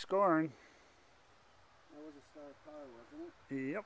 Scoring. That was a star power, wasn't it? Yep.